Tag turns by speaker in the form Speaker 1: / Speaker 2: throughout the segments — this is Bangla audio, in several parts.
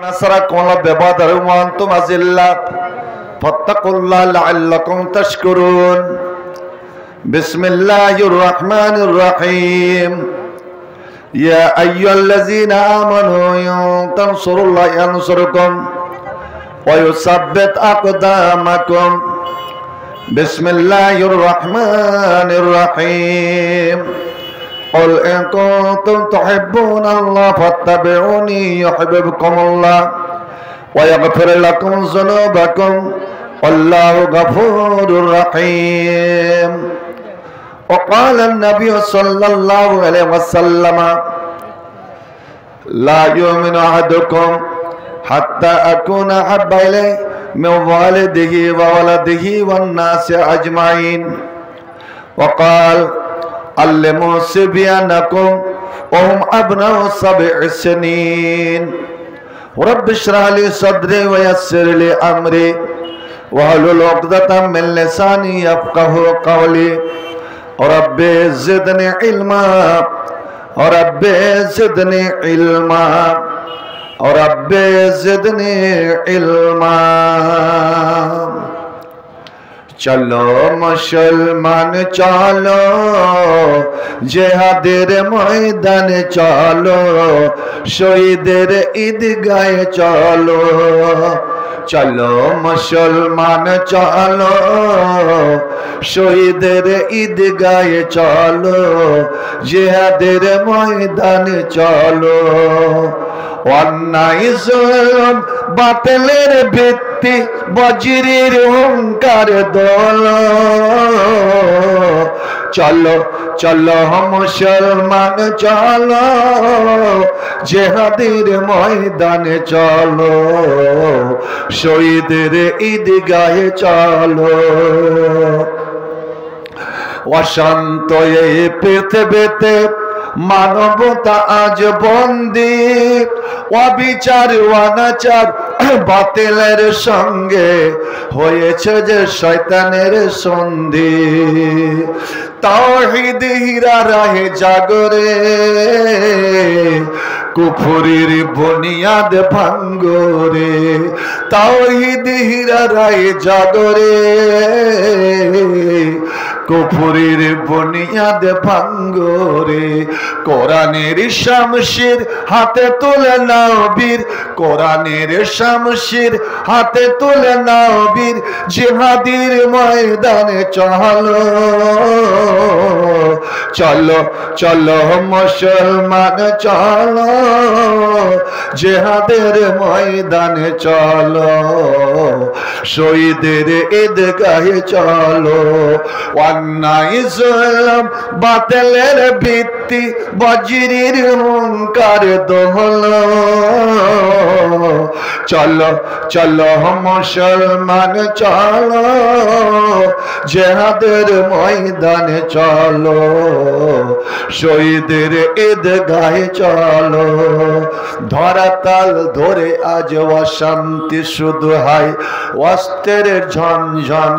Speaker 1: نصر كل ببادر وانتم أذلة فاتقوا الله لعلكم تشكرون بسم الله الرحمن الرحيم يا أيها الذين آمنوا إن تنصروا الله ينصركم ويثبت قل إن كنتم تحبون الله فاتبعوني يحببكم الله ويغفر لكم ذنوبكم والله غفور رحيم. وقال النبي صلى الله عليه وسلم لا يؤمن أحدكم حتى أكون أحب إليه من والده وولده والناس أجمعين. وقال अल्लमो सिबियानकुम ओम अबनाओ सब इसनीन रब शराली सदरे वयसरले अमरे वहलुल उक्दतम मिन लिसानी यफकहु कौली रब जिदनी इल्मा रब जिदनी इल्मा रब जिदनी इल्मा চলো মুসলমান, চলো। জেহাদের ময়দানে চলো। শহীদের ঈদগায়ে চলো। চলো মুসলমান, চলো। শহীদের ঈদগায়ে চলো। জেহাদের ময়দানে চলো। অন্যায় জুলুম বাতিলের ভিত্তি বজ্রের হুঙ্কার দল। চলো চলো মুসলমান, চলো, জেহাদের ময়দানে চলো, শহীদের ঈদগাহে চলো। অশান্ত এই পৃথিবীতে মানবতা আজ বন্দি। অবিচার, অনাচার বাতিলের সঙ্গে হয়েছে যে শয়তানের সন্ধি। তাওহিদ হীরা রাহে জাগরে, কুফুরির বুনিয়াদ ভাঙ্গরে। তাওহিদ হীরা জাগরে কুফুরির বুনিয়াদ ভাঙ্গরে, কোরআনের শামশির হাতে তুলে নাও বীর, কোরআনের শামশির হাতে তুলে নাও বীর, জিহাদির ময়দানে চলো। চলো চলো মুসলমান, চলো, জেহাদের ময়দানে চলো। শহীদের ঈদগাহে চলো। অন্যায় জুলম বাতিলের ভিত্তি, বজ্রের হুঙ্কার দোহল। চলো চলো মুসলমান, চলো, জেহাদের ময়দানে চলো, শহীদের ঈদগাহে চলো। ধরাতাল ধরে আজ অশান্তি শুধু হায়, অস্ত্রের ঝন ঝন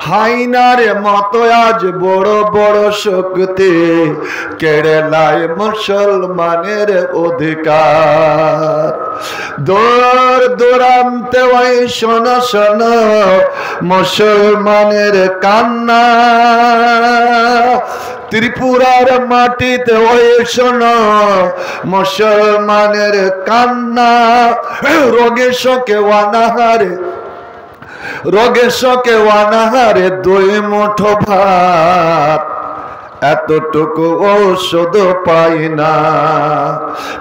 Speaker 1: হাইনার মতো আজ বড় বড় শক্তি কেড়ে লাই মুসলমানের অধিকার। দূর দূরান্তে ওই শোনো শোনো, মুসলমানের কান্না। ত্রিপুরার মাটিতে ওই শোনো, মুসলমানের কান্না। রোগে শোকে অনাহারে রোগে শোকে অনাহারে দুই মুঠো ভাত। এতটুকু ঔষধ পাই না।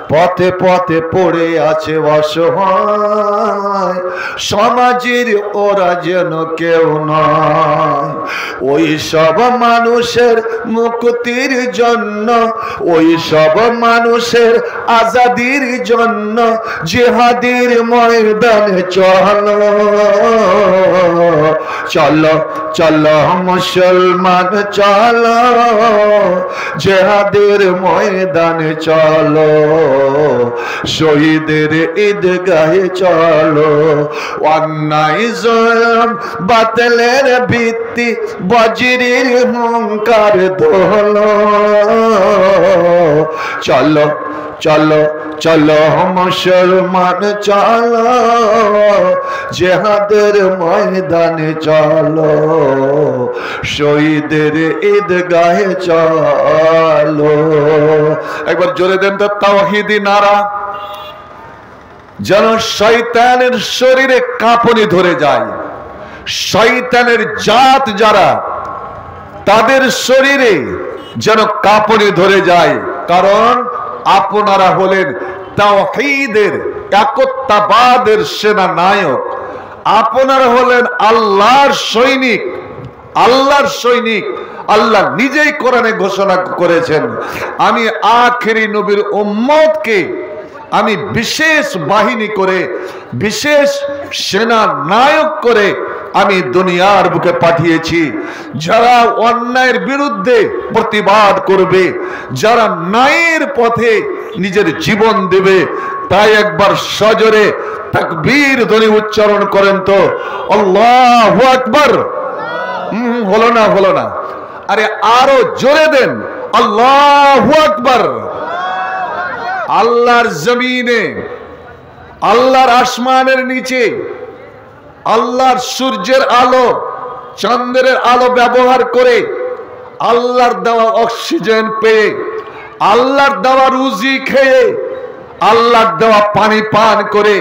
Speaker 1: পথে পথে পড়ে আছে অসহায়। সমাজের ওরা যেন কেউ নয়। ওই সব মানুষের মুক্তির জন্য, ওই সব মানুষের আজাদির জন্য জেহাদির ময়দানে চলো। চল চল, মুসলমান, চলো। জেহাদের ময়দানে চলো শহীদের ঈদ গায়ে চলো বাতিলের ভিত্তি বজরির হুঙ্কার দোল চলো চলো চলো মুসলমান, চলো। জেহাদের ময়দানে চলো। শহীদের ঈদগাহে চলো। একবার জোরে দেন তো তাওহিদি নারা। যেন শয়তানের শরীরে কাঁপনি ধরে যায়। শয়তানের জাত যারা, তাদের শরীরে যেন কাঁপনি ধরে যায়। কারণ আপনারা হলেন তাওহীদের একত্বাবাদের সেনা নায়ক। আপনারা হলেন আল্লাহর সৈনিক আল্লাহর সৈনিক। আল্লাহ নিজেই কোরআনে ঘোষণা করেছেন, আমি আখেরি নবীর উম্মতকে আমি বিশেষ বাহিনী করে, বিশেষ সেনা নায়ক করে আমি দুনিয়ার বুকে পাঠিয়েছি। যারা অন্যায়ের বিরুদ্ধে প্রতিবাদ করবে, যারা ন্যায়ের পথে নিজের জীবন দেবে, তাই একবার সজরে তাকবীর ধ্বনি উচ্চারণ করেন তো। আল্লাহ আকবার। হলো না হলো না। আরে আরও জোরে দেন। আল্লাহ আকবার। আল্লাহর জমিনে, আল্লাহর আসমানের নিচে আল্লাহর সূর্যের আলো, চন্দ্রের আলো ব্যবহার করে আল্লাহর দেওয়া অক্সিজেন পেয়ে, আল্লাহর দেওয়া রুজি খেয়ে, আল্লাহর দেওয়া পানি পান করে,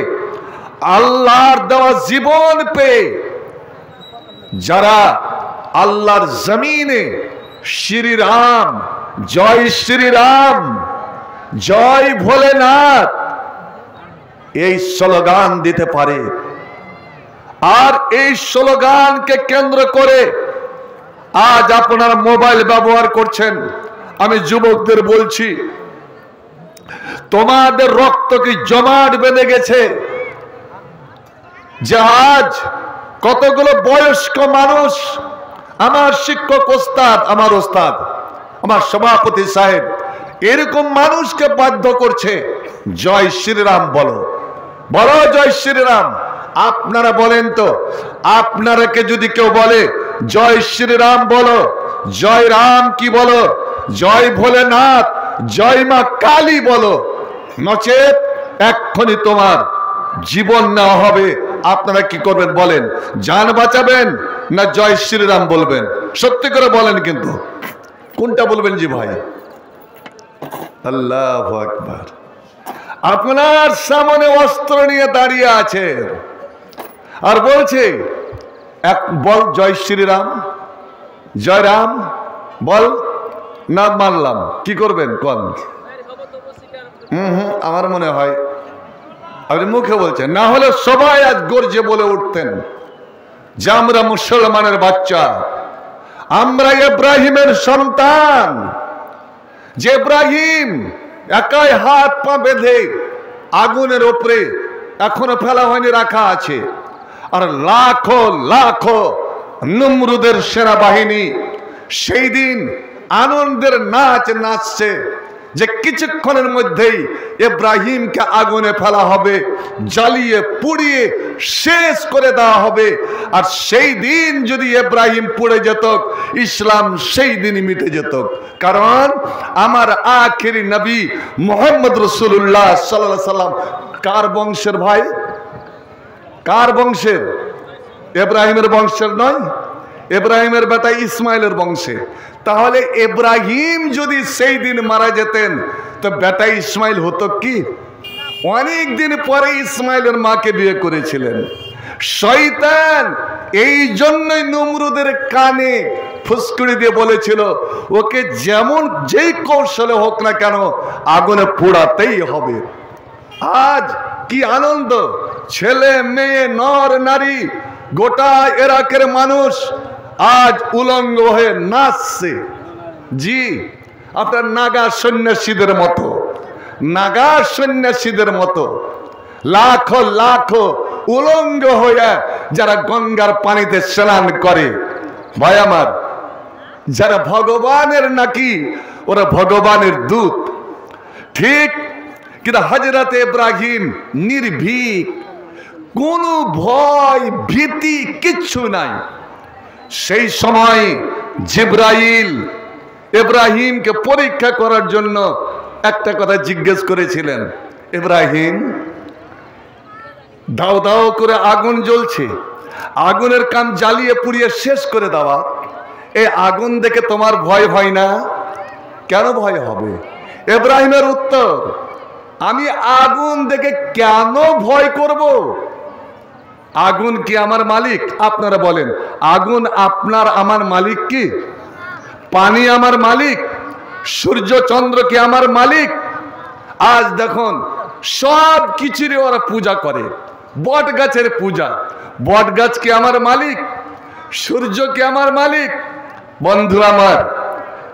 Speaker 1: আল্লাহর দেওয়া জীবন পেয়ে, যারা আল্লাহর জমিনে শ্রীরাম জয় শ্রীরাম জয় ভোলেনাথ, এই স্লোগান দিতে পারে। আর এই স্লোগানকে কেন্দ্র করে আজ আপনারা মোবাইল ব্যবহার করছেন। আমি যুবকদের বলছি, তোমাদের রক্ত কি জমাট বেঁধে গেছে? যে আজ কতগুলো বয়স্ক মানুষ, আমার শিক্ষক ওস্তাদ, আমার ওস্তাদ, আমার সভাপতি সাহেব, এরকম মানুষকে বাধ্য করছে। জয় শ্রীরাম বলো। বলো জয় শ্রীরাম। আপনারা বলেন তো, আপনারাকে যদি কেউ বলে, জয় শ্রীরাম বলো, জয় রাম কি বলো, জয় ভোলেনাথ, জয় মা কালী বলো, নচেত এক্ষুনি তোমার জীবন নেওয়া হবে। আপনারা কি করবেন বলেন, যান বাঁচাবেন না জয় শ্রীরাম বলবেন? সত্যি করে বলেন কিন্তু। কোনটা বলবেন জি ভাই? আল্লাহ আকবার। আপনার সামনে অস্ত্র নিয়ে দাঁড়িয়ে আছে আর বলছে, এক বল জয় শ্রীরাম, জয় রাম, বল না মানলাম। কি করবেন কন? হুম হুম, আমার মনে হয়, আপনি মুখে বলছেন, না হলে সবাই আজ গর্জে বলে উঠতেন, যে আমরা মুসলমানের বাচ্চা, আমরা ইব্রাহিমের সন্তান, যে ইব্রাহিম একাই হাত পা বেঁধে আগুনের ওপরে এখনও ফেলা হয়নি, রাখা আছে। আর লাখো লাখো নমরুদের সেনাবাহিনী সেই দিন আনন্দের নাচ নাচছে যে কিছুক্ষণের মধ্যেই ইব্রাহিমকে আগুনে ফেলা হবে, জ্বালিয়ে, পুড়িয়ে শেষ করে দেওয়া হবে। আর সেই দিন যদি ইব্রাহিম পুড়ে যেত, ইসলাম সেই দিনই মিটে যেত। কারণ আমার আখেরি নবী মোহাম্মদ রসুল্লাহ সাল্লাহ সাল্লাম কার বংশের ভাই? কার বংশের? এব্রাহিমের বংশের নয়, এব্রাহিমের বেটা ইসমাইলের বংশে তাহলে এব্রাহিম যদি সেই দিন মারা যেতেন, তো বেটা ইসমাইল হতো কি? অনেক দিন পরে ইসমাইলের মাকে বিয়ে করেছিলেন। শয়তান এই জন্যই নমরুদের কানে ফুসকুড়ি দিয়ে বলেছিল, ওকে যেমন যেই কৌশলে হোক না কেন, আগুনে পোড়াতেই হবে। আজ কি আনন্দ? ছেলে, মেয়ে, নর, নারী, গোটা এরাকের মানুষ আজ উলঙ্গ হয়ে নাচছে। জি, আপনার নাগা সন্ন্যাসীদের মতো, নাগা সন্ন্যাসীদের মতো লাখো লাখো উলঙ্গ হয়ে যারা গঙ্গার পানিতে স্নান করে। ভাই আমার, যারা ভগবানের নাকি, ওরা ভগবানের দূত। ঠিক কিন্তু হাজরাতে ইব্রাহিম নির্ভীক। কোনো ভয়, ভীতি কিচ্ছু নাই। সেই সময় জিব্রাইল ইব্রাহিমকে পরীক্ষা করার জন্য একটা কথা জিজ্ঞেস করেছিলেন, ইব্রাহিম, দাও দাও করে আগুন জ্বলছে। আগুনের কাম জ্বালিয়ে পুড়িয়ে শেষ করে দেওয়া এই আগুন দেখে তোমার ভয় হয় না? কেন ভয় হবে? ইব্রাহিমের উত্তর আমি আগুন দেখে কেন ভয় করব? আগুন কি আমার মালিক? আপনারা বলেন, আগুন আপনার আমার মালিক কি? পানি আমার মালিক? সূর্য চন্দ্র কি আমার মালিক? আজ দেখুন, সব কিছুরই ওরা পূজা করে। বট গাছের পূজা। বট গাছ কি আমার মালিক? সূর্য কি আমার মালিক? বন্ধু আমার,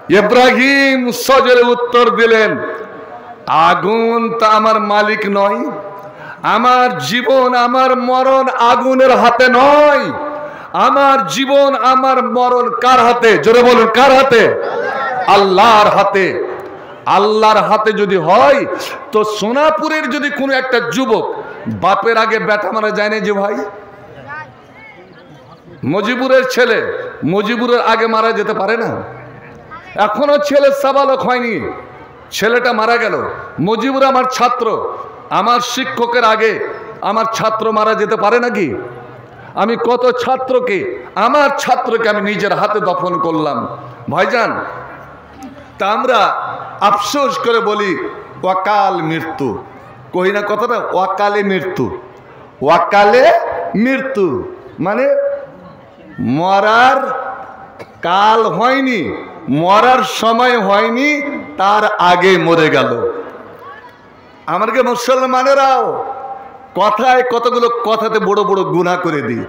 Speaker 1: ইব্রাহিম সজরে উত্তর দিলেন আগুন তা আমার মালিক নয়, আমার জীবন আমার মরণ আগুনের হাতে নয়, আমার জীবন আমার মরণ কার হাতে? জোরে বলুন, কার হাতে? আল্লাহর হাতে। আল্লাহর হাতে যদি হয়, তো সোনাপুরের যদি কোনো একটা যুবক বাপের আগে ব্যাটা মারা যায় না যে ভাই? মজিবুরের ছেলে মজিবুরের আগে মারা যেতে পারে না? এখনও ছেলে সাবালক হয়নি। ছেলেটা মারা গেল। মজিবুর আমার ছাত্র। আমার শিক্ষকের আগে আমার ছাত্র মারা যেতে পারে নাকি? আমি কত ছাত্রকে, আমার ছাত্রকে আমি নিজের হাতে দফন করলাম। ভাইজান, তা আমরা আফসোস করে বলি, ওয়াকাল মৃত্যু। কই না কথাটা? ওয়াকালে মৃত্যু। ওয়াকালে মৃত্যু। মানে মরার কাল হয়নি। মরার সময় হয়নি, তার আগে মরে গেল। আমাকে মুসলমানেরাও কথায় কতগুলো কথাতে বড় বড় গুণা করে দিই।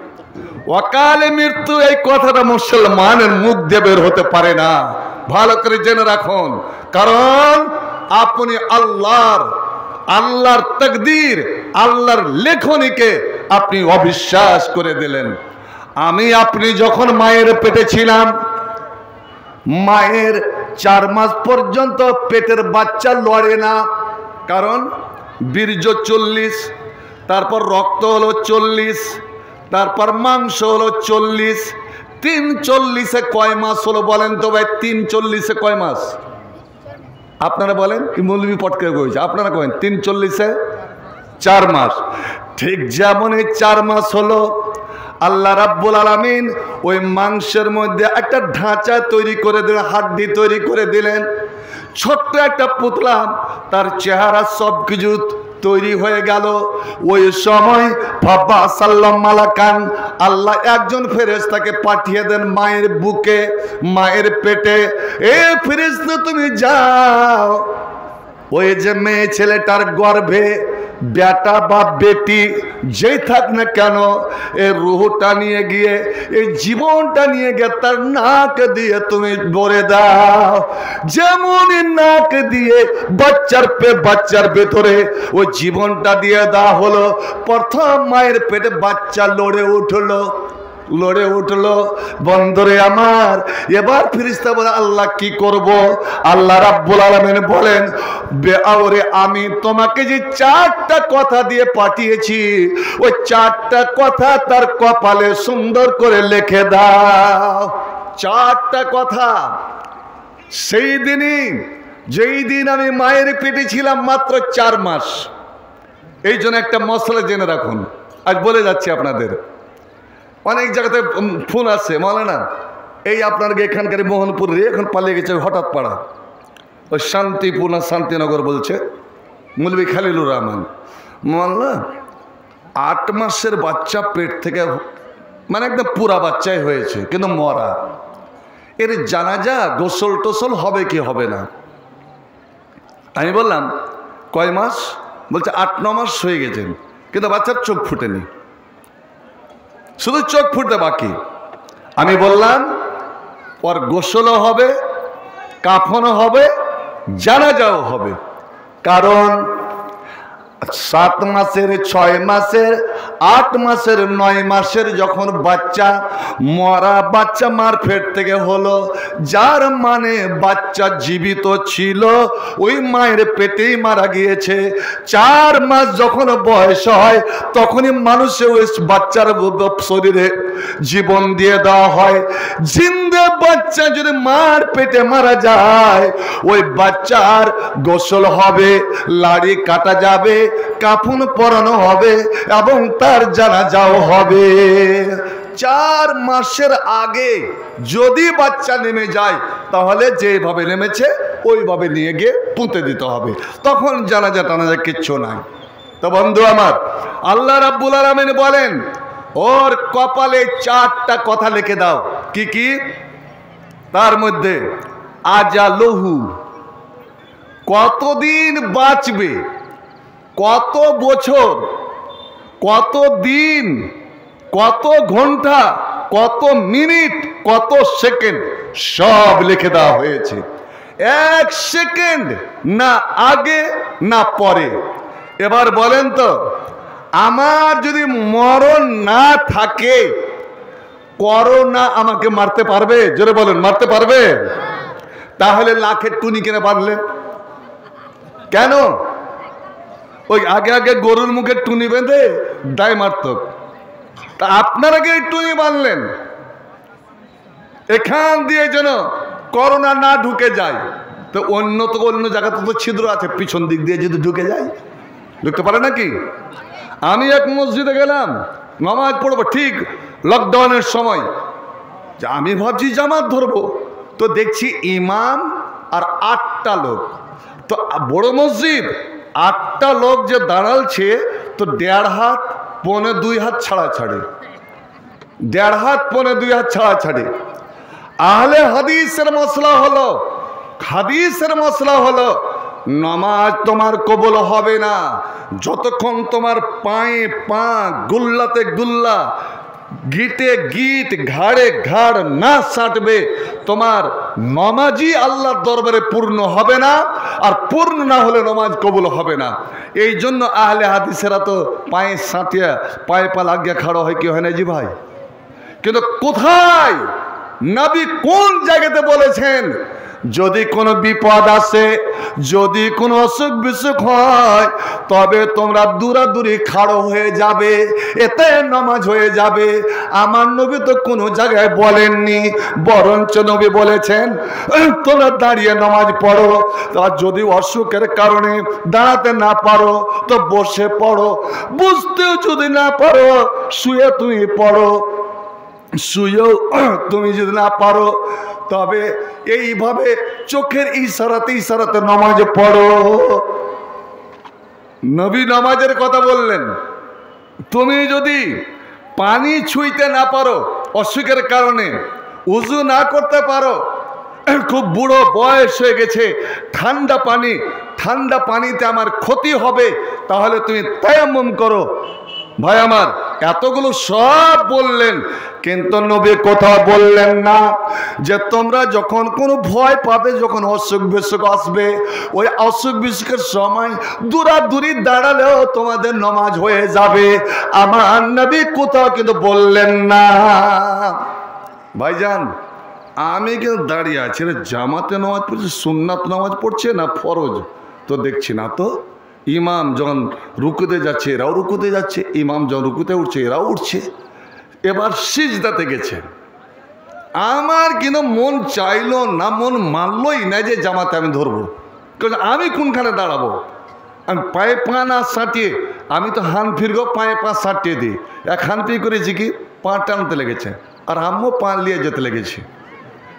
Speaker 1: অকালে মৃত্যু এই কথাটা মুসলমানের মুখ দিয়ে বের হতে পারে না। ভালো করে জেনে রাখুন। কারণ আপনি আল্লাহর আল্লাহর তকদির, আল্লাহর লেখনীকে আপনি অবিশ্বাস করে দিলেন। আমি, আপনি যখন মায়ের পেটে ছিলাম মায়ের চার মাস পর্যন্ত পেটের বাচ্চা লড়ে না। কারণ বীর্য চল্লিশ, তারপর রক্ত হলো চল্লিশ, তারপর মাংস হলো চল্লিশ। তিন চল্লিশে কয় মাস হলো বলেন তো ভাই, তিন চল্লিশে কয় মাস? আপনারা বলেন কি মৌলবী পটকে কইছে, আপনারা কবেন তিন চল্লিশে চার মাস। ঠিক যেমন এই চার মাস হলো আল্লাহ রাব্বুল আলামিন ওই মাংসের মধ্যে একটা ঢাঁচা তৈরি করে দিলেন, হাড্ডি তৈরি করে দিলেন। ছোট্ট একটা পুতলা, তার চেহারা সব কিছু তৈরি হয়ে গেল। ওই সময় বাবা সাল্লাম মালাকান আল্লাহ একজন ফেরেশতাকে পাঠিয়ে দেন মায়ের বুকে, মায়ের পেটে, এ ফেরেশতা, তুমি যাও। ওই যে মেয়ে ছেলেটার গর্ভে বেটা বা বেটি যেই থাক না কেন এই রুহটা নিয়ে গিয়ে এই জীবনটা নিয়ে গিয়ে তার নাক দিয়ে তুমি ভরে দাও। যেমন নাক দিয়ে বাচ্চার পে বাচ্চার ভেতরে ওই জীবনটা দিয়ে দেওয়া হলো, প্রথম মায়ের পেটে বাচ্চা লড়ে উঠল। লড়ে উঠল। বন্দরে আমার। এবার ফিরিস্তা বলে, আল্লাহ কি করব? আল্লাহ রাব্বুল আলামিন বলেন বেআরে আমি তোমাকে যে চারটা কথা দিয়ে পাঠিয়েছি, ওই চারটা কথা তার কপালে সুন্দর করে লিখে দাও। চারটা কথা। সেই দিনই, যেই দিন আমি মায়ের পেটে ছিলাম মাত্র চার মাস। এই জন্য একটা মশলা জেনে রাখুন। আজ বলে যাচ্ছি আপনাদের। অনেক জায়গাতে ফোন আসছে বলে না এই আপনার এখানকার মোহনপুর রে, এখন পালিয়ে গেছে হঠাৎ পাড়া। ওই শান্তিপুর না শান্তিনগর বলছে, মুলবি খালিলুর রহমান। মাল্লা আট মাসের বাচ্চা পেট থেকে মানে একদম পুরা বাচ্চাই হয়েছে, কিন্তু মরা। এর জানাজা গোসল টোসল হবে কি হবে না? আমি বললাম, কয় মাস? বলছে, আট, ন মাস হয়ে গেছেন কিন্তু বাচ্চার চোখ ফুটেনি। শুধু চোখ ফুটতে বাকি। আমি বললাম, ওর গোসলও হবে, কাফনও হবে, জানাজাও হবে। কারণ সাত মাসের, ছয় মাসের আট মাসের নয় মাসের যখন বাচ্চা, মরা বাচ্চা মার পেট থেকে হলো, যার মানে বাচ্চা জীবিত ছিল, ওই মায়ের পেটেই মারা গিয়েছে। চার মাস যখন বয়স হয়, তখনই মানুষের ওই বাচ্চার শরীরে জীবন দিয়ে দেওয়া হয়। জিন্দে বাচ্চা যদি মার পেটে মারা যায়, ওই বাচ্চার গোসল হবে, লাড়ি কাটা যাবে, কাফুন পরানো হবে, এবং তার জানাজাও হবে। চার মাসের আগে যদি বাচ্চা নেমে যায়, তাহলে যেভাবে নেমেছে, ওইভাবে নিয়ে গিয়ে পুঁতে দিতে হবে। তখন জানাজা টানাজা কিচ্ছু নাই। তো বন্ধু আমার, আল্লাহ রাব্বুল আলমিন বলেন, ওর কপালে চারটা কথা লিখে দাও। কি কি? তার মধ্যে আজা লহু কতদিন বাঁচবে, কত বছর কত দিন কত ঘণ্টা, কত মিনিট, কত সেকেন্ড, সব লিখে দেওয়া হয়েছে। এক সেকেন্ড, না আগে, না পরে। এবার বলেন তো, আমার যদি মরণ না থাকে, করোনা আমাকে মারতে পারবে? জোরে বলেন, মারতে পারবে? তাহলে লাখের টুনি কিনে বাঁধলেন? কেন? ওই আগে আগে গরুর মুখে টুনি বেঁধে দায় মারত। তা আপনার এই টুনি বাঁধলেন? এখান দিয়ে যেন করোনা না ঢুকে যায়। তো অন্য তো অন্য জায়গাতে তো ছিদ্র আছে, পিছন দিক দিয়ে যদি ঢুকে যায়। ঢুকতে পারে নাকি? আমি এক মসজিদে গেলাম, নামাজ পড়ব, ঠিক লকডাউনের সময়। আমি ভাবছি জামাত ধরবো। তো দেখছি ইমাম আর আটটা লোক। তো বড় মসজিদ আটটা লোক যে দাঁড়ালছে, তো দেড় হাত পনে দুই হাত ছাড়া ছাড়ে। দেড় হাত পনে দুই হাত ছাড়া ছাড়ে। আহলে হাদিসের মশলা হলো, হাদিসের মশলা হলো, নামাজ তোমার কবল হবে না। যতক্ষণ তোমার পায়ে পা গুল্লাতে গুল্লা গিটে গীত, ঘাড়ে ঘাড় না সাঁটবে, তোমার নমাজি আল্লাহর দরবারে পূর্ণ হবে না, আর পূর্ণ না হলে নমাজ কবুল হবে না। এই জন্য আহলে হাদিসেরা তো পায়ে সাঁটিয়া, পায়ে পা লাগিয়ে খাড়ো হয়, কি হয় না জি ভাই? কিন্তু কোথায়? নবী কোন জায়গাতে বলেছেন যদি কোনো বিপদ আসে, যদি কোনো অসুখ বিসুখ হয়, তবে তোমরা দূরাদূরি খাড়ো হয়ে যাবে, এতে নামাজ হয়ে যাবে। আমার নবী তো কোনো জায়গায় বলেননি, বরঞ্চ নবী বলেছেন তোমরা দাঁড়িয়ে নামাজ পড়ো, আর যদি অসুখের কারণে দাঁড়াতে না পারো, তো বসে পড়ো। বুঝতেও যদি না পারো, শুয়ে তুমি পড়ো। শুয়েও তুমি যদি না পারো তবে এইভাবে চোখের ইশারাতে ইশারাতে নামাজ পড়ো। নবী নামাজের কথা বললেন, তুমি যদি পানি ছুঁইতে না পারো অসুখের কারণে উজু না করতে পারো, খুব বুড়ো বয়স হয়ে গেছে, ঠান্ডা পানি, ঠান্ডা পানিতে আমার ক্ষতি হবে, তাহলে তুমি তায়াম্মম করো। ভাই আমার এতগুলো সব বললেন, কিন্তু নবী কোথাও বললেন না। যে তোমরা যখন কোনো ভয় পাবে, যখন অসুখ বিসুখ আসবে, ওই অসুখ বিসুখের সময় দূরাদূরি দাঁড়ালেও তোমাদের নমাজ হয়ে যাবে। আমার নবী কোথাও কিন্তু বললেন না। ভাইজান, আমি কিন্তু দাঁড়িয়ে আছি। জামাতে নামাজ পড়ছে, সুন্নাত নামাজ পড়ছে না ফরজ? তো দেখছি না তো। ইমাম যখন রুকুতে যাচ্ছে, এরাও রুকুতে যাচ্ছে, ইমাম যখন রুকুতে উঠছে, এরাও উঠছে। এবার সিজদাতে গেছে। আমার কিন্তু মন চাইলো না, মন মানলই না যে জামাতে আমি ধরবো? কারণ আমি কোনখানে দাঁড়াবো? আমি পায়ে পা না সাঁটিয়ে আমি তো হান ফিরগো পায়ে পা সাঁটিয়ে দিই এক হান ফি করেছি কি পা টানতে লেগেছে। আর আমিও পা নিয়ে যেতে লেগেছি।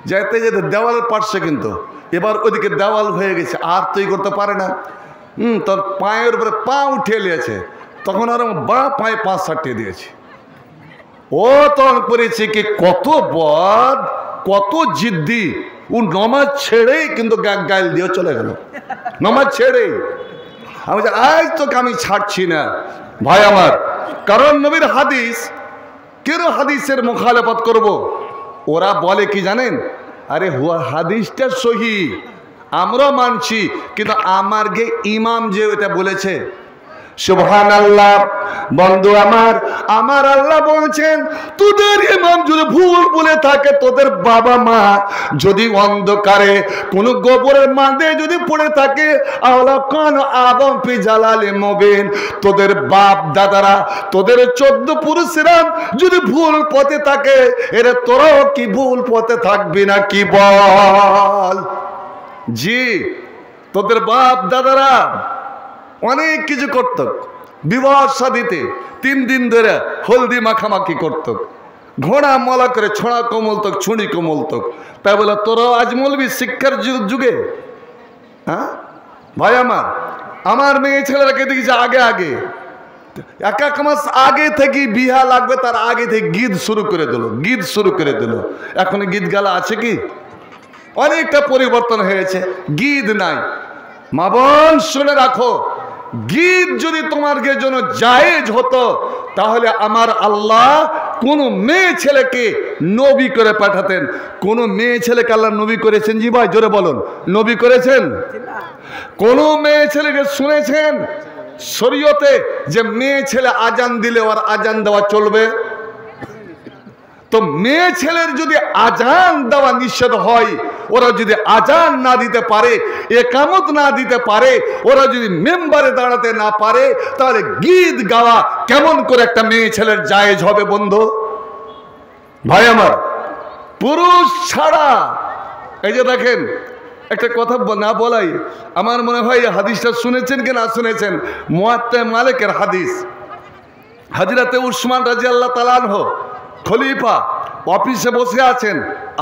Speaker 1: যেতে যেতে দেওয়াল পারছে কিন্তু। এবার ওদিকে দেওয়াল হয়ে গেছে, আর তৈরি করতে পারে না। হুম, তোর পায়ের উপরে পা উঠিয়ে নিয়েছে। তখন আর বা পায়ে পা সাটিয়ে দিয়েছে। ও তখন করেছে কি, কত বদ, কত জিদ্দি। ও নমাজ ছেড়েই কিন্তু গাইল দিয়ে চলে গেল। নমাজ ছেড়েই। আমি আজ তোকে আমি ছাড়ছি না, ভাই আমার। কারণ নবীর হাদিস কেন হাদিসের মুখালেপত করব। ওরা বলে কি জানেন? আরে হাদিসটা সহি। আমরাও মানছি, কিন্তু আমার গে ইমাম যে এটা বলেছে সুবহান আল্লাহ বন্ধু আমার আমার আল্লাহ বলছেন, তোদের ইমাম যদি ভুল বলে থাকে, তোদের বাবা মা যদি অন্ধকারে, কোন গোবরের মাদে যদি পড়ে থাকে আদম পি জালালে মবিন, তোদের বাপ দাদারা, তোদের চোদ্দ পুরুষেরা যদি ভুল পথে থাকে, এরা তোরাও কি ভুল পথে থাকবি না কি বল? জি, তোদের বাপ দাদারা অনেক কিছু করত। বিবাহ সাদিতে তিন দিন ধরে হলদি মাখামাখি করত। ঘোড়া মলা করে ছোঁড়া কমলতক ছুঁড়ি কমলতক তাই বলে, তোরাও আজ মলবি শিক্ষার যুগে? হ্যাঁ ভাই আমার আমার মেয়ে ছেলেরাকে দেখেছি আগে আগে? এক এক মাস আগে থেকে বিহা লাগবে, তার আগে থেকে গীত শুরু করে দিল, গীত শুরু করে দিল। এখন গীত গালা আছে কি? অনেকটা পরিবর্তন হয়েছে। গীত নাই। মা বোন, শুনে রাখো। গীত যদি তোমার জন্য জায়েজ হতো, তাহলে আমার আল্লাহ কোন মেয়ে ছেলেকে নবী করে পাঠাতেন। কোন মেয়ে ছেলেকে আল্লাহ নবী করেছেন জি ভাই, জোরে বলুন। নবী করেছেন? কোন মেয়ে ছেলেকে শুনেছেন? শরীয়তে যে মেয়ে ছেলে আজান দিলে ওর আজান দেওয়া চলবে? তো মেয়ে ছেলের যদি আজান দেওয়া নিষেধ হয়, ওরা যদি আজান না দিতে পারে, একামত না দিতে পারে, ওরা যদি মেম্বারে দাঁড়াতে না পারে, তাহলে গীত গাওয়া কেমন করে একটা মেয়ে ছেলের জায়েজ হবে বন্ধু? ভাই আমার, পুরুষ ছাড়া, এই যে দেখেন, একটা কথা না বলাই, আমার মনে হয় হাদিসটা শুনেছেন কি না শুনেছেন? মোয়াত্তে মালিকের হাদিস। হাজিরাতে উসমান রাজি আল্লাহ তালানহ খলিফা অফিসে বসে আছেন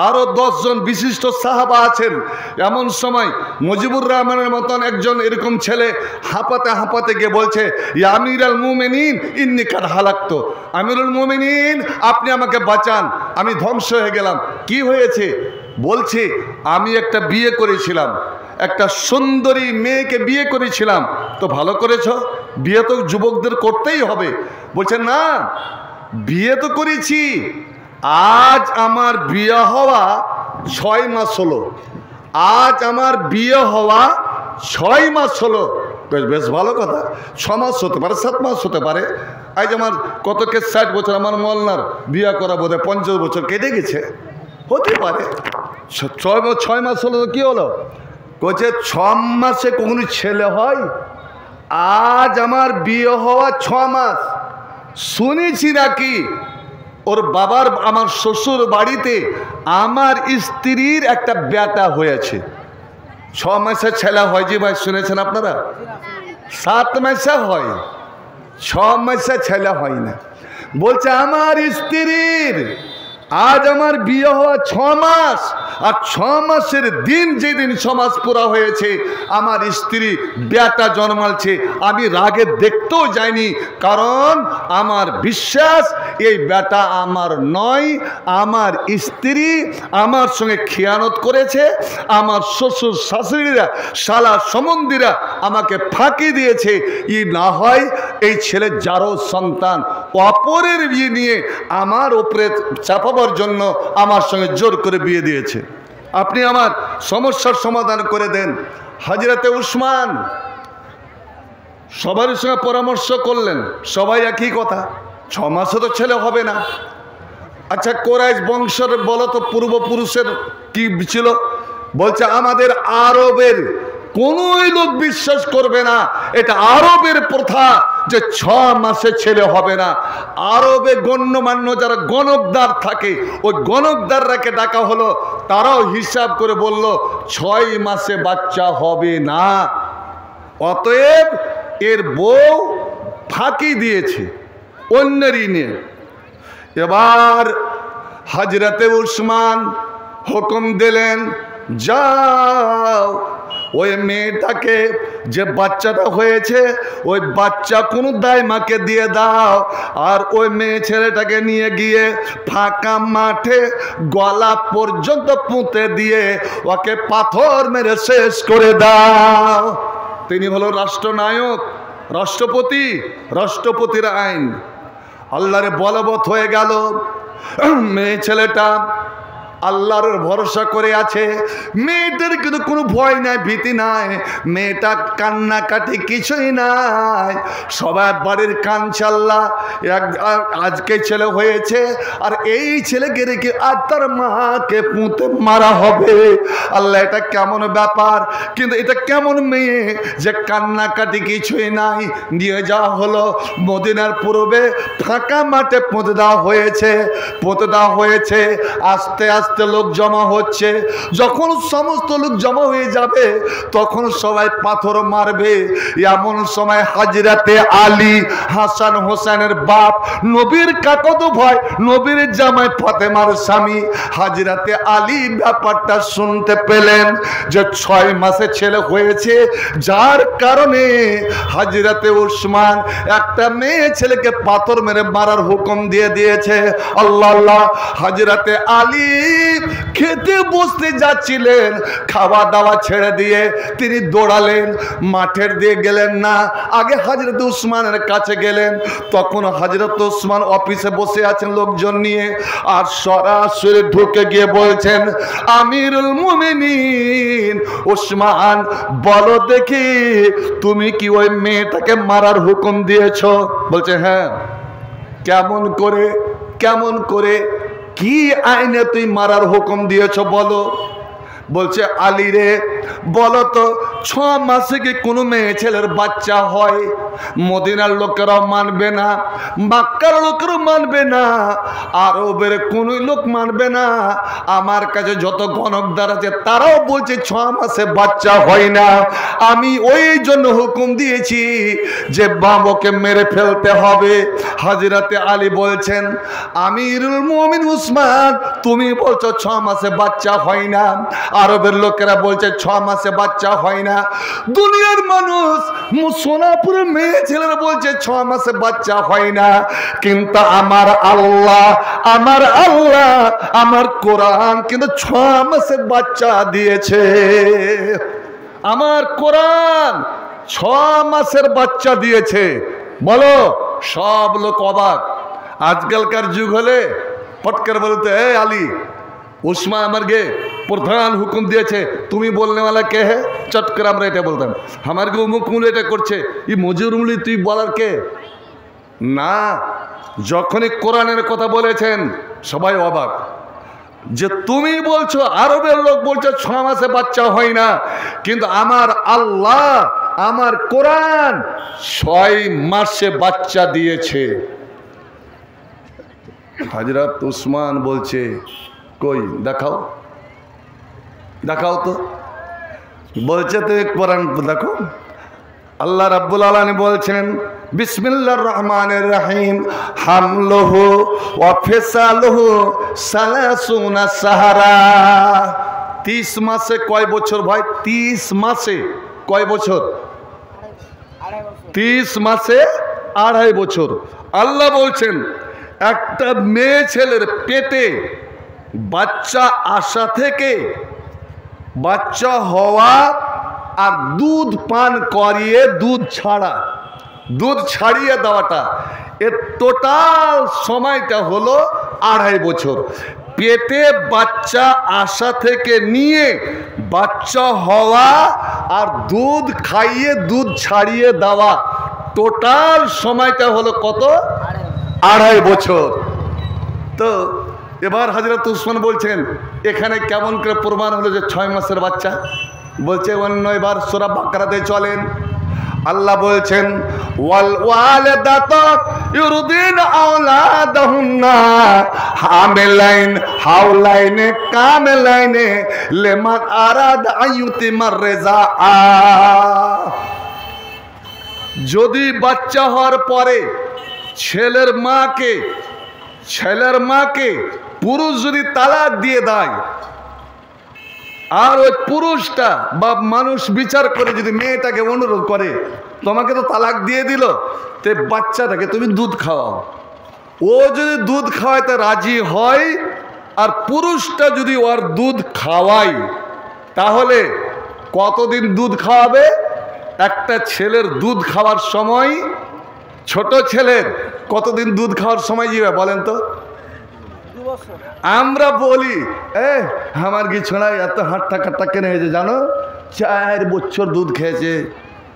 Speaker 1: আরও দশজন বিশিষ্ট সাহাবা আছেন। এমন সময় মুজিবুর রহমানের মতন একজন এরকম ছেলে হাঁপাতে হাঁপাতে গিয়ে বলছে আমির আল মুমেনিন, ইন্নি কার হালাক্ত। আমিরুল মুমিনিন, আপনি আমাকে বাঁচান, আমি ধ্বংস হয়ে গেলাম। কি হয়েছে? বলছে, আমি একটা বিয়ে করেছিলাম, একটা সুন্দরী মেয়েকে বিয়ে করেছিলাম। তো ভালো করেছ, বিয়ে তো যুবকদের করতেই হবে। বলছে, না বিয়ে তো করেছি। আজ আমার বিয়ে হওয়া ছয় মাস হলো। আজ আমার বিয়ে হওয়া ছয় মাস হলো। বেশ বেশ ভালো কথা। ছ মাস হতে পারে, সাত মাস হতে পারে। আজ আমার কত কে ষাট বছর আমার মলনার বিয়ে করা বোধ হয় পঞ্চাশ বছর কেটে গেছে। হতে পারে। ছয় ছয় মাস হলো কী হলো? কোচে ছ মাসে কখনো ছেলে হয়? আজ আমার বিয়ে হওয়া ছ মাস। শুনেছি নাকি ওর বাবার, আমার শ্বশুর বাড়িতে আমার স্ত্রীর একটা ব্যাটা হয়েছে। ছ মাসের ছেলা হয় যে ভাই, শুনেছেন আপনারা? সাত মাসে হয়, ছ মাসে ছেলা হয় না। বলছে, আমার স্ত্রীর আজ আমার বিয়ে হওয়া ছ মাস, আর ছ মাসের দিন যেদিন মাস পুরা হয়েছে, আমার স্ত্রী বেটা জন্মালছে, আমি রাগে দেখতেও যাইনি, কারণ আমার বিশ্বাস, এই বেটা আমার নয়, আমার স্ত্রী আমার সঙ্গে খেয়ানত করেছে, আমার শ্বশুর শাশুড়িরা, শালা সম্বন্ধীরা আমাকে ফাঁকি দিয়েছে, ই না হয় এই ছেলে যারও সন্তান, অপরের বিয়ে নিয়ে আমার ওপরে চাপাবার জন্য আমার সঙ্গে জোর করে বিয়ে দিয়েছে। আপনি আমার সমস্যার সমাধান করে দেন। হাজিরাতে উসমান সবার সঙ্গে পরামর্শ করলেন। সবাই একই কথা, ছ মাসে তো ছেলে হবে না। আচ্ছা কোরাইশ বংশের বলো তো পূর্বপুরুষের কি ছিল? বলছে, আমাদের আরবের কোনোই লোক বিশ্বাস করবে না। এটা আরবের প্রথা যে ছ মাসে ছেলে হবে না। আরবে গণ্যমান্য যারা গণকদার থাকে, ওই গণকদাররাকে ডাকা হলো। তারাও হিসাব করে বলল, ছয় মাসে বাচ্চা হবে না। অতএব এর বউ ফাঁকি দিয়েছে অন্যের ঋণে এবার হাজরাতে উসমান হুকুম দিলেন, যাও। ওই মেয়েটাকে যে বাচ্চাটা হয়েছে, ওই বাচ্চা কোনো দায় মাকে দিয়ে দাও। আর ওই মেয়ে ছেলেটাকে নিয়ে গিয়ে ফাঁকা মাঠে গলা পর্যন্ত পুঁতে দিয়ে ওকে পাথর মেরে শেষ করে দাও। তিনি হলো রাষ্ট্রনায়ক, রাষ্ট্রপতি, রাষ্ট্রপতির আইন। আল্লাহরে বলবৎ হয়ে গেল। মেয়ে ছেলেটা আল্লাহর ভরসা করে আছে। মেয়েটার কিন্তু কোনো ভয় নাই, ভীতি নাই। মেয়েটা কান্নাকাটি কিছুই নাই। সবাই বাড়ির কান চাল্লা এক আর আজকে ছেলে হয়েছে, আর এই ছেলেকে রেখে আর তার মাকে পুঁতে মারা হবে। আল্লাহ, এটা কেমন ব্যাপার? কিন্তু এটা কেমন মেয়ে যে কান্নাকাটি কিছুই নাই? নিয়ে যাওয়া হলো মদিনার পূর্বে ফাঁকা মাঠে পুঁতে দেওয়া হয়েছে। পুঁতে দেওয়া হয়েছে, আস্তে আস্তে লোক জমা হচ্ছে। যখন সমস্ত লোক জমা হয়ে যাবে, তখন সবাই পাথর মারবে। এমন সময় হাজরাতে আলী, হাসান হোসেনের বাপ, নবীর কাকত ভয়, নবীর জামাই ফাতেমার স্বামী হাজরাতে আলী ব্যাপারটা শুনতে পেলেন যে ছয় মাসে ছেলে হয়েছে। যার কারণে হাজরাতে উসমান একটা মেয়ে ছেলেকে পাথর মেরে মারার হুকুম দিয়ে দিয়েছে। আল্লাহ আল্লাহ, হাজরাতে আলী খেতে বসতে যাচ্ছিলেন, খাওয়া দাওয়া ছেড়ে দিয়ে তিনি দৌড়ালেন, মাঠের দিয়ে গেলেন না, আগে হাজরত উসমানের কাছে গেলেন, তখন হাজরত উসমান অফিসে বসে আছেন লোকজন নিয়ে, আর সরাসরি ঢুকে গিয়ে বলছেন, আমিরুল মুমিনিন, উসমান, বলো দেখি, তুমি কি ওই মেয়েটাকে মারার হুকুম দিয়েছ? বলছে হ্যাঁ কেমন করে কেমন করে? কি আইনে তুই মারার হুকুম দিয়েছ বলো? বলছে, আলী রে বলো তো ছ মাসে কি কোনো মেয়ে ছেলের বাচ্চা হয়? মদিনার লোকেরাও মানবে না বাক্কার লোকেরও মানবে না, আরবের কোনো লোক মানবে না। আমার কাছে যত গণকদার আছে, তারাও বলছে ছ মাসে বাচ্চা হয় না। আমি ওই জন্য হুকুম দিয়েছি যে বাবকে মেরে ফেলতে হবে। হাজিরাতে আলী বলছেন, আমিরুল মমিন উসমান, তুমি বলছো ছ মাসে বাচ্চা হয় না। আরবের লোকেরা বলছে, ছ মাসে বাচ্চা হয় না। দুনিয়ার মানুষ সোনাপুরের মেয়ে ছেলেরা বলছে, ছ মাসে বাচ্চা হয় না। কিন্তু আমার আল্লাহ আমার আল্লাহ, আমার কোরআন কিন্তু ছ মাসে বাচ্চা দিয়েছে। আমার কোরআন ছ মাসের বাচ্চা দিয়েছে। বলো, সব লোক অবাক। আজকালকার যুগ হলে পটকার বলতে, এ আলী উসমা আমার গে প্রধান হুকুম দিয়েছে। তুমি বলনেওয়ালা কে হে? চট করে আমরা এটা বলতাম। আমার গে উমুক মুলি এটা করছে। ই মজুর মুলি তুই বলার কে? না, যখনই কোরআনের কথা বলেছেন, সবাই অবাক। যে তুমি বলছো, আরবের লোক বলছে ছ মাসে বাচ্চা হয় না। কিন্তু আমার আল্লাহ, আমার কোরআন ছয় মাসে বাচ্চা দিয়েছে। হাজরত উসমান বলছে কই, দেখাও। দেখাও তো। বলছে তো কোরআন, দেখো। আল্লাহ রাব্বুল আলামিন বলছেন, বিসমিল্লাহির রহমানির রহিম, হামলুহু ওয়া ফিসালুহু সালাসুনা সাহারা। 30 মাসে কয় বছর ভাই? 30 মাসে কয় বছর? 30 মাসে আড়াই বছর। আল্লাহ বলছেন, একটা মেয়ে ছেলের পেটে বাচ্চা আসা থেকে বাচ্চা হওয়া আর দুধ পান করিয়ে দুধ ছাড়া, দুধ ছাড়িয়ে দেওয়াটা, এর টোটাল সময়টা হলো আড়াই বছর। পেটে বাচ্চা আসা থেকে নিয়ে বাচ্চা হওয়া আর দুধ খাইয়ে, দুধ ছাড়িয়ে দেওয়া টোটাল সময়টা হলো কত? আড়াই বছর। তো এবার হাজরত উসমান বলছেন, এখানে কেমন করে প্রমাণ হলো যে ছয় মাসের বাচ্চা? বলছে, অন্য এবার সোরা বাকরাতে চলেন। আল্লাহ বলছেন আরাদ রেজাআ যদি বাচ্চা হওয়ার পরে ছেলের মাকে ছেলের মাকে পুরুষ যদি তালাক দিয়ে দেয়, আর ওই পুরুষটা বা মানুষ বিচার করে যদি মেয়েটাকে অনুরোধ করে, তোমাকে তো তালাক দিয়ে দিল, তে বাচ্চাটাকে তুমি দুধ খাওয়াও। ও যদি দুধ খাওয়াইতে রাজি হয়, আর পুরুষটা যদি ওর দুধ খাওয়াই তাহলে কতদিন দুধ খাওয়াবে? একটা ছেলের দুধ খাওয়ার সময় ছোট ছেলের কতদিন দুধ খাওয়ার সময় যাবে বলেন তো? আমরা বলি এ আমার ছোড়া এত হাট্টা কাট্টা কেন হয়েছে জানো? চার বছর দুধ খেয়েছে।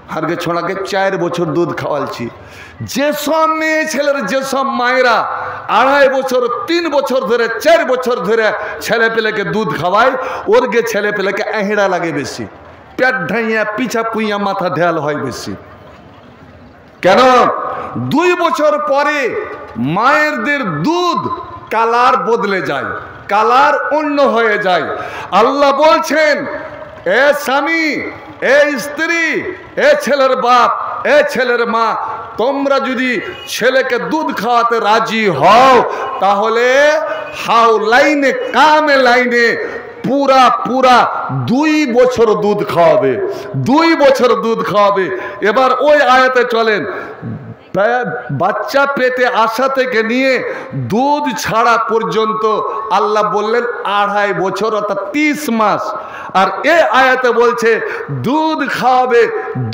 Speaker 1: হারকে ছোড়াকে চার বছর দুধ খাওয়ালছি। যেসব মেয়ে ছেলের যেসব মায়েরা আড়াই বছর তিন বছর ধরে চার বছর ধরে ছেলে পেলেকে দুধ খাওয়ায় ওর গে ছেলে পেলেকে এহেড়া লাগে বেশি। পেট ঢাইয়া পিছা পুইয়া মাথা ঢেল হয় বেশি। কেন? দুই বছর পরে মায়েরদের দুধ কালার বদলে যায়, কালার অন্য হয়ে যায়। আল্লাহ বলছেন, এ স্বামী, এ স্ত্রী, এ ছেলের বাপ, এ ছেলের মা, তোমরা যদি ছেলেকে দুধ খাওয়াতে রাজি হও, তাহলে হাও লাইনে, কামে লাইনে পুরা পুরা দুই বছর দুধ খাওয়াবে, দুই বছর দুধ খাওয়াবে। এবার ওই আয়াতে চলেন বাচ্চা পেটে আসা থেকে নিয়ে দুধ ছাড়া পর্যন্ত আল্লাহ বললেন আড়াই বছর, অর্থাৎ তিরিশ মাস। আর এ আয়াতে বলছে, দুধ খাওয়াবে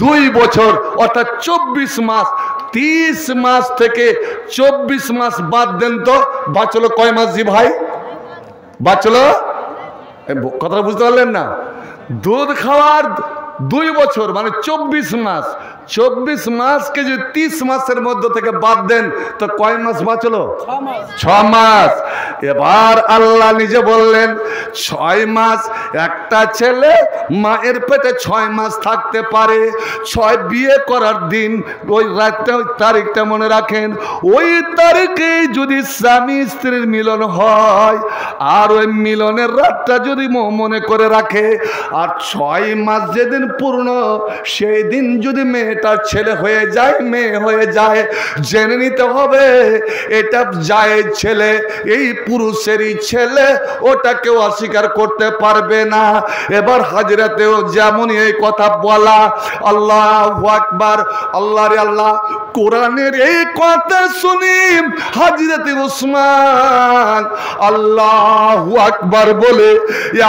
Speaker 1: দুই বছর, অর্থাৎ চব্বিশ মাস। তিরিশ মাস থেকে চব্বিশ মাস বাদ দেন তো, বাঁচলো কয় মাস জি ভাই? বাঁচলো? কথাটা বুঝতে পারলেন না? দুধ খাওয়ার দুই বছর মানে চব্বিশ মাস চব্বিশ মাসকে যদি তিরিশ মাসের মধ্য থেকে বাদ দেন, তো কয় মাস বাঁচলো? ছ মাস। এবার আল্লাহ নিজে বললেন, ছয় মাস, একটা ছেলে মায়ের পেটে ছয় মাস থাকতে পারে, ছয় বিয়ে করার দিন, ওই রাতটা, ওই তারিখটা মনে রাখেন, ওই তারিখে যদি স্বামী স্ত্রীর মিলন হয়, আর ওই মিলনের রাতটা যদি মনে করে রাখে, আর ছয় মাস যেদিন পূর্ণ, সেই দিন যদি মেয়েটার ছেলে হয়ে যায়, মেয়ে হয়ে যায়, জেনে নিতে হবে, এটা যায় ছেলে, এই পুরুষেরই ছেলে ওটা কেউ অস্বীকার করতে পারবে না। এবার হাজরাতেও যেমন এই কথা বলা, আল্লাহ আকবার, আল্লাহ রে আল্লাহ কোরআনের এই কথা শুনি হাজরাতে উসমান, আল্লাহ আকবার বলে,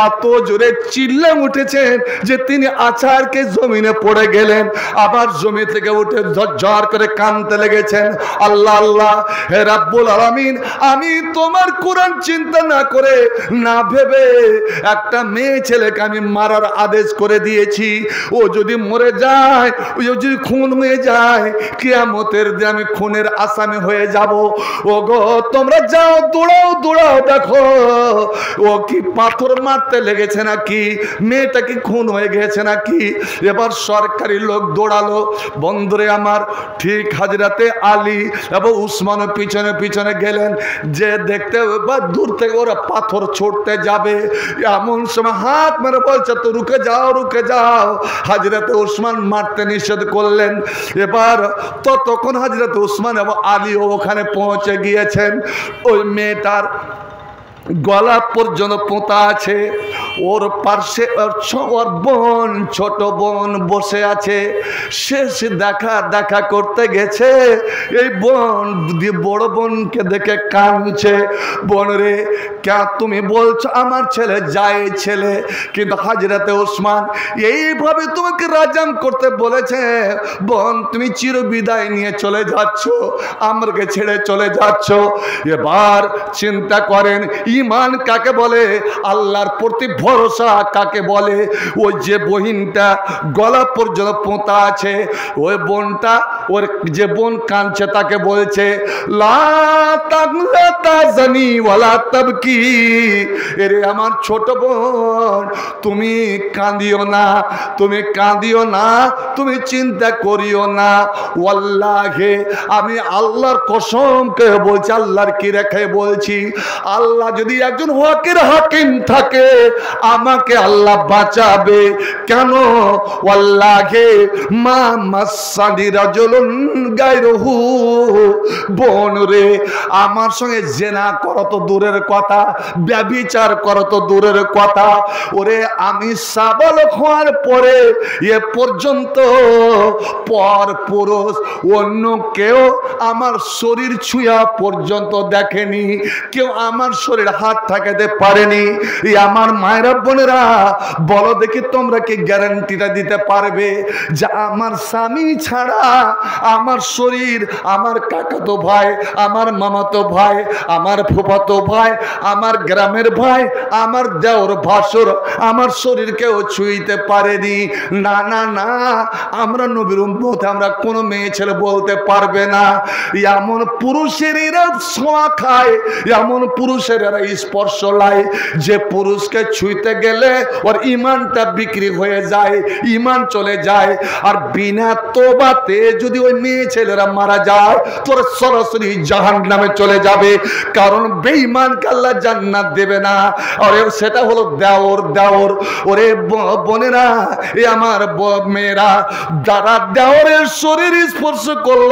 Speaker 1: এত জোরে চিল্লে উঠেছেন যে তিনি আচারকে জমিনে পড়ে গেলেন, আবার জমি থেকে উঠে ঝরঝর করে কানতে লেগেছেন। আল্লাহ আল্লাহ, হে রাব্বুল আলামিন, আমি তোমার কোরআন চিন্তা না করে, না ভেবে একটা মেয়ে ছেলেকে আমি মারার আদেশ করে দিয়েছি। ও যদি মরে যায়, ও যদি খুন হয়ে যায় কিয়ামতের দিয়ে আমি খুনের আসামি হয়ে যাব ও গো তোমরা যাও, দৌড়াও দৌড়াও, দেখো, ও কি পাথর মারতে লেগেছে নাকি? মেয়েটা কি খুন হয়ে গেছে নাকি? এবার সরকারি লোক দৌড়ালো, বন্ধুরে আমার, ঠিক হাজরাতে আলী এবং উসমান পিছনে পিছনে গেলেন, যে দেখতে বা দূর থেকে ওরা পাথর ছুটতে যাবে, এমন সময় হাত মেরে বলছে, তো রুকে যাও রুকে যাও। হাজরাতে উসমান মারতে নিষেধ করলেন। এবার ততক্ষণ হাজরত উসমান এবং আলী ওখানে পৌঁছে গিয়েছেন। ওই মেয়েটার গলা পর্যন্ত পোঁতা আছে। ওর পার্শ্বে ওর বোন, ছোট বোন বসে আছে। শেষ দেখা দেখা করতে গেছে। এই বোন বড় বোনকে দেখে কাঁদছে। বোন রে কে তুমি বলছো আমার ছেলে যায় ছেলে? কিন্তু হাজরাতে ওসমান এইভাবে তোমাকে রাজাম করতে বলেছে। বোন, তুমি চির বিদায় নিয়ে চলে যাচ্ছ। আমাকে ছেড়ে চলে যাচ্ছ। এবার চিন্তা করেন ইমান কাকে বলে? আল্লাহর প্রতি ভরসা কাকে বলে? ওই যে বহিনটা গলা পর্যন্ত পোঁতা আছে, ওই বোনটা, ওর যে বোন কাঁদছে তাকে বলছে জানি ওলা কি এরে আমার ছোট বোন, তুমি কাঁদিও না, তুমি কাঁদিও না, তুমি চিন্তা করিও না। ওয়াল্লাহে, আমি আল্লাহর কসমকে বলছি, আল্লাহর কি রেখে বলছি? আল্লাহ যদি একজন হকের হাকিম থাকে, আমাকে আল্লাহ বাঁচাবে কেন? ওয়াল্লাহে মা মাসানি রাজলুন গায়রহু। বোন রে, আমার সঙ্গে জেনা করো তো দূরের কথা, ব্যবিচার করো তো দূরের কথা। ওরে, আমি সাবালক হওয়ার পরে এ পর্যন্ত পর পুরুষ অন্য কেউ আমার শরীর ছুঁয়া পর্যন্ত দেখেনি। কেউ আমার শরীর হাত ঠাকাতে পারেনি। আমার মায়েরা বোনেরা, বলো দেখি তোমরা কি গ্যারান্টিটা দিতে পারবে যে আমার স্বামী ছাড়া আমার শরীর, আমার কাকাতো ভাই, আমার মামাতো ভাই, আমার ফুফাতো ভাই, আমার গ্রামের ভাই, আমার দেওর ভাসুর, আমার শরীরকেও ছুঁইতে পারেনি। না না না, আমরা নবীর উম্মত আমরা কোনো মেয়ে ছেলে বলতে পারবে না। এমন পুরুষের এরা ছোঁয়া খায়, এমন পুরুষের স্পর্শ লায় যে পুরুষকে ছুঁইতে গেলে ওর ইমানটা বিক্রি হয়ে যায়, ইমান চলে যায়। আর বিনা তোবাতে যদি ওই মেয়ে ছেলেরা মারা যায়, তোর সরাসরি জাহান নামে চলে যাবে। কারণ বেঈমান আল্লাহ জান্নাত দেবে না। আরে সেটা হলো দেওর দেওর। ওরে বোনেরা, এ আমার মেয়েরা, যারা দেওরের শরীর স্পর্শ করল,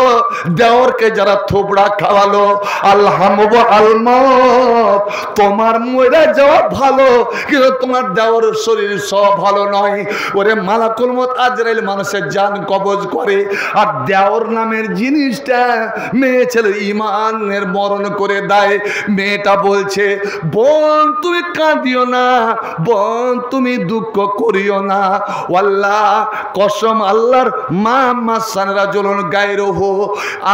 Speaker 1: দেওরকে যারা থোবড়া খাওয়ালো, আল্লাহ আলমত তোমার ময়রা যাওয়া ভালো, কিন্তু তোমার দেওরের শরীর সব ভালো নয়। ওরে মালাকুল মত আজরাইল মানুষের জান কবজ করে, আর দেওর নামের জিনিসটা মেয়ে ছেলে ইমানের মরণ করে দেয়। মেয়েটা বলছে, বোন, তুমি কাঁদিও না, বোন, তুমি দুঃখ করিও না। আল্লাহ কসম আল্লাহর মা মা সানরা জ্বলন গায়ের হো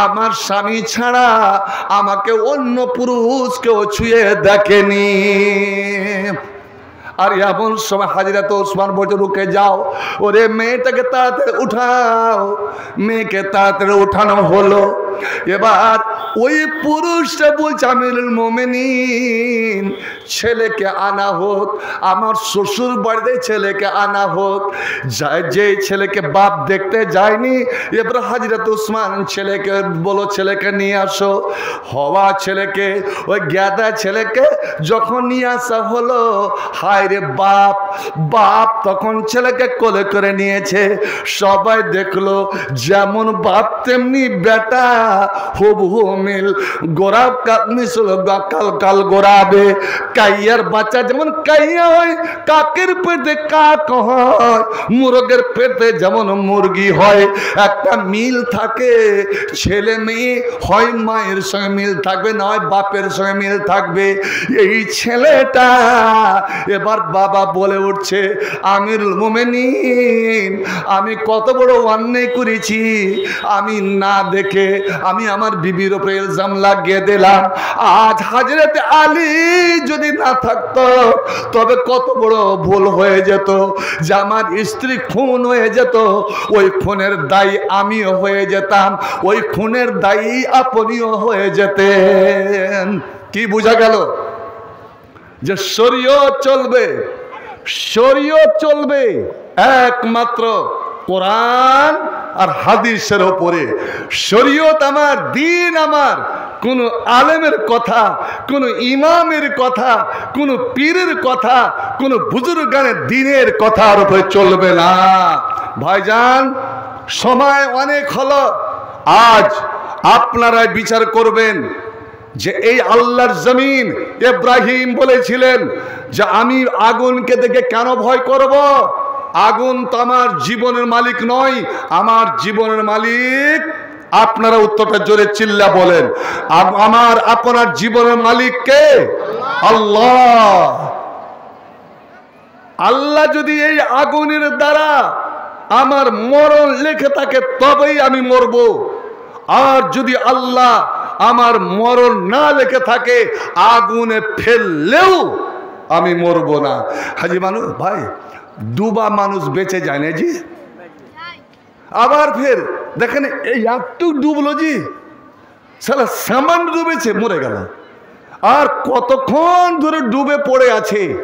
Speaker 1: আমার স্বামী ছাড়া আমাকে অন্য পুরুষ কেউ ছুঁয়ে দেখেনি। আর এমন সময় হাজিরা তো ওসমান বলছে, রুকে যাও। ওরে মেয়েটাকে তাড়াতাড়ি উঠাও। মেয়েকে তাড়াতাড়ি উঠানো হলো। এবার ওই পুরুষটা বলছে, আমিরুল মোমেনিন, ছেলেকে আনা হোক, আমার শ্বশুর বাড়িতে ছেলেকে আনা হোক। যা- ছেলেকে বাপ দেখতে যায়নি, এবার হাজিরাত উসমান ছেলেকে বলো, ছেলেকে নিয়ে আসো। হওয়া ছেলেকে, ওই গ্যাদা ছেলেকে যখন নিয়ে আসা হলো হায় রে বাপ বাপ তখন ছেলেকে কোলে করে নিয়েছে। সবাই দেখল, যেমন বাপ তেমনি বেটা। মুরগের পেটে যেমন মুরগি হয়। একটা মিল থাকে, ছেলে মেয়ে হয়, মায়ের সঙ্গে মিল থাকবে না হয় বাপের সঙ্গে মিল থাকবে। এই ছেলেটা এবার বাবা বলে উঠছে আমির মোমেনিন, আমি কত বড় অন্যায় করেছি, আমি না দেখে আমি আমার বিবির উপরে ইলজাম লাগিয়ে দিলাম। আজ হাজরতে আলী যদি না থাকতো, তবে কত বড় ভুল হয়ে যেত। যে আমার স্ত্রী খুন হয়ে যেত, ওই খুনের দায়ী আমিও হয়ে যেতাম, ওই খুনের দায়ী আপনিও হয়ে যেতেন। কি বোঝা গেল? যে শরীয়ত চলবে শরীয়ত চলবে, একমাত্র কোরআন আর হাদিসের ওপরে শরীয়ত আমার, দিন আমার, কোন আলেমের কথা, কোন ইমামের কথা, কোন পীরের কথা, কোন বুজুর্গানের দিনের কথার উপরে চলবে না। ভাইজান, সময় অনেক হলো। আজ আপনারাই বিচার করবেন যে এই আল্লাহর জমিন ইব্রাহিম বলেছিলেন যে আমি আগুনকে দেখে কেন ভয় করব? আগুন তো আমার জীবনের মালিক নয়, আমার জীবনের মালিক আপনারা উত্তরটা জোরে চিল্লা বলেন। আমার, আপনার জীবনের মালিক কে? আল্লাহ। আল্লাহ যদি এই আগুনের দ্বারা আমার মরণ লেখে থাকে, তবেই আমি মরব। আর যদি আল্লাহ আমার মরণ না লেখে থাকে, আগুনে ফেললেও আমি মরব না। হাজি মানুষ, ভাই দুবা মানুষ বেঁচে যায় না জি? আবার ফের, দেখেন এই একটু ডুবলো জি? সালা সামান্য ডুবেছে, মরে গেল। আর কতক্ষণ ধরে ডুবে পড়ে আছে?